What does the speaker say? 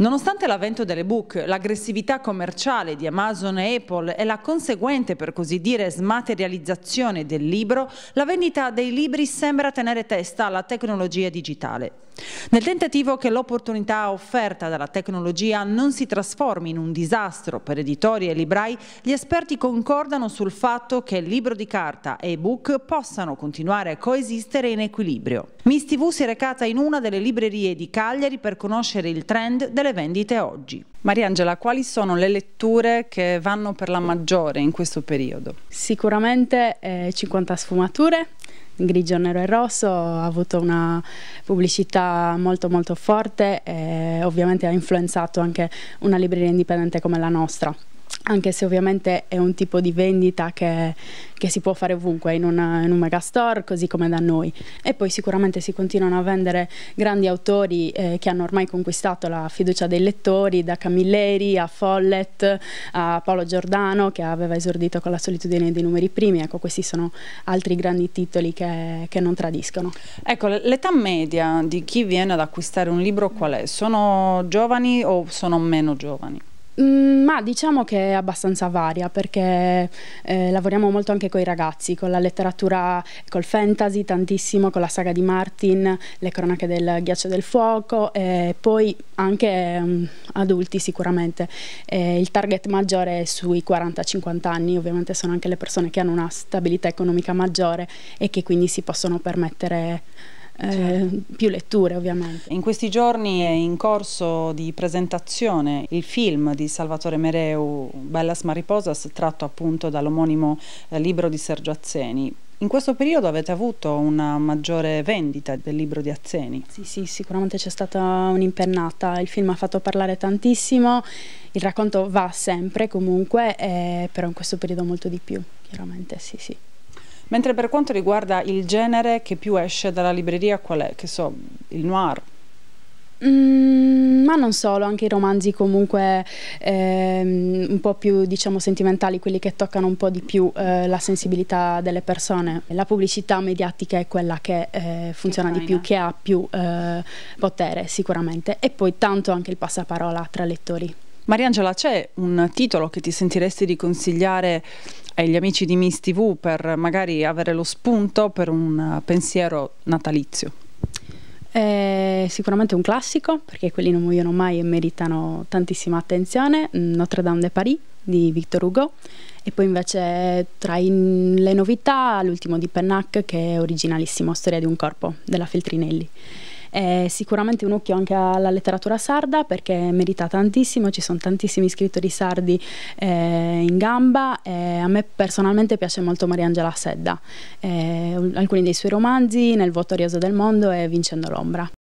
Nonostante l'avvento dell'ebook, l'aggressività commerciale di Amazon e Apple e la conseguente, per così dire, smaterializzazione del libro, la vendita dei libri sembra tenere testa alla tecnologia digitale. Nel tentativo che l'opportunità offerta dalla tecnologia non si trasformi in un disastro per editori e librai, gli esperti concordano sul fatto che libro di carta e ebook possano continuare a coesistere in equilibrio. Miss TV si è recata in una delle librerie di Cagliari per conoscere il trend delle vendite oggi. Mariangela, quali sono le letture che vanno per la maggiore in questo periodo? Sicuramente eh, 50 sfumature, grigio, nero e rosso, ha avuto una pubblicità molto molto forte e ovviamente ha influenzato anche una libreria indipendente come la nostra anche se ovviamente è un tipo di vendita che, che si può fare ovunque, in, una, in, un megastore, così come da noi. E poi sicuramente si continuano a vendere grandi autori eh, che hanno ormai conquistato la fiducia dei lettori, da Camilleri a Follett a Paolo Giordano che aveva esordito con la solitudine dei numeri primi. Ecco, questi sono altri grandi titoli che, che non tradiscono. Ecco, l'età media di chi viene ad acquistare un libro qual è? Sono giovani o sono meno giovani? Mm, ma diciamo che è abbastanza varia perché eh, lavoriamo molto anche con i ragazzi, con la letteratura, col fantasy tantissimo, con la saga di Martin, le cronache del ghiaccio del fuoco e poi anche um, adulti sicuramente. Eh, il target maggiore è sui 40-50 anni, ovviamente sono anche le persone che hanno una stabilità economica maggiore e che quindi si possono permettere eh, più letture ovviamente. In questi giorni è in corso di presentazione il film di Salvatore Mereu, Bellas Mariposas, tratto appunto dall'omonimo eh, libro di Sergio Azzeni. In questo periodo avete avuto una maggiore vendita del libro di Azzeni? Sì, sì, sicuramente c'è stata un'impennata, il film ha fatto parlare tantissimo, il racconto va sempre comunque, eh, però in questo periodo molto di più, chiaramente, sì, sì. Mentre per quanto riguarda il genere che più esce dalla libreria, qual è? Che so, il noir? Mm, ma non solo, anche i romanzi comunque ehm, un po' più diciamo sentimentali, quelli che toccano un po' di più eh, la sensibilità delle persone. La pubblicità mediatica è quella che eh, funziona di più, che ha più eh, potere sicuramente e poi tanto anche il passaparola tra lettori. Mariangela, c'è un titolo che ti sentiresti di consigliare agli amici di Miss TV per magari avere lo spunto per un pensiero natalizio? È sicuramente un classico perché quelli non muoiono mai e meritano tantissima attenzione, Notre Dame de Paris di Victor Hugo e poi invece tra le novità l'ultimo di Pennac che è originalissimo, Storia di un corpo della Feltrinelli. È sicuramente un occhio anche alla letteratura sarda perché merita tantissimo, ci sono tantissimi scrittori sardi eh, in gamba e a me personalmente piace molto Mariangela Sedda, eh, alcuni dei suoi romanzi, Nel voto rioso del mondo e Vincendo l'ombra.